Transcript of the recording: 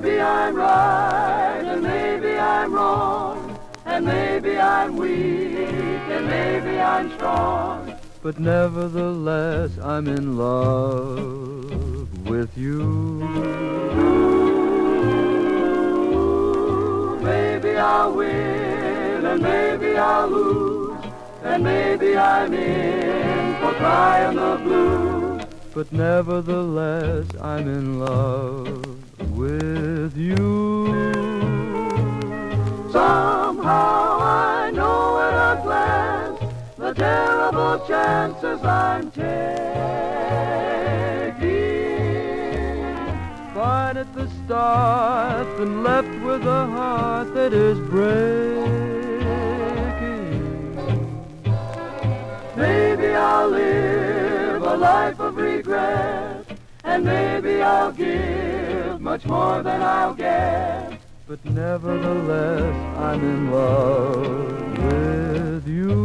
maybe I'm right, and maybe I'm wrong, and maybe I'm weak, and maybe I'm strong. But nevertheless, I'm in love with you. Maybe I'll win, and maybe I'll lose, and maybe I'm in for crying the blues. But nevertheless, I'm in love with you. Somehow I know at a glance the terrible chances I'm taking. Fine at the start, and left with a heart that is breaking. Maybe I'll live a life of regret, and maybe I'll give much more than I'll get. But nevertheless, I'm in love with you.